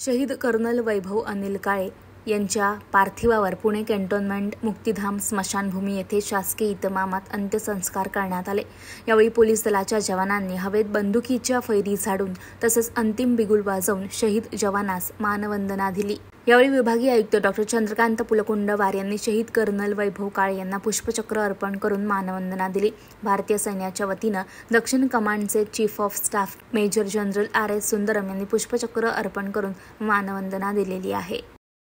शहीद कर्नल वैभव अनिल काळे यांच्या पार्थिवावर पुणे कॅन्टोन्मेंट मुक्तिधाम स्मशानभूमी येथे शासकीय इतमामात अंत्यसंस्कार करण्यात आले. यावेळी पोलीस दलाच्या जवानांनी हवेत बंदुकीच्या फैरी झाडून तसंच अंतिम बिगुल वाजवून शहीद जवानास मानवंदना दिली. यावेळी विभागीय आयुक्त डॉक्टर चंद्रकांत पुलकुंडवार यांनी शहीद कर्नल वैभव काळे यांना पुष्पचक्र अर्पण करून मानवंदना दिली. भारतीय सैन्याच्या वतीनं दक्षिण कमांडचे chief of staff major general R S Sundaram यांनी पुष्पचक्र अर्पण करून मानवंदना दिलेली आहे.